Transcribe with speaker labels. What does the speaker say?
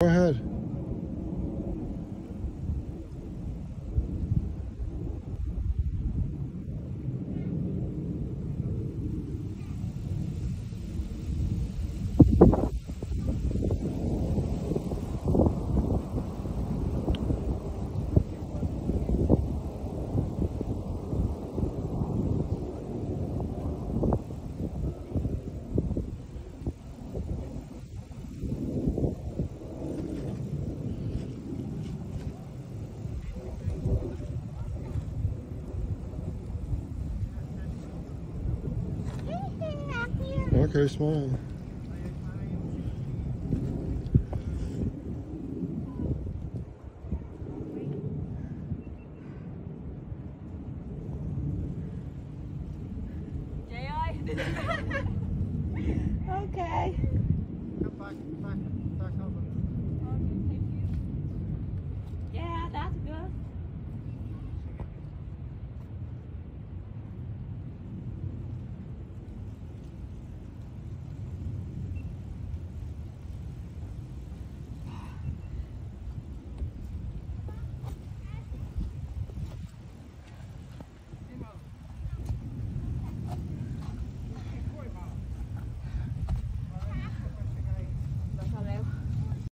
Speaker 1: Go ahead. Okay, smile.
Speaker 2: okay.
Speaker 1: Come back, come back, come back.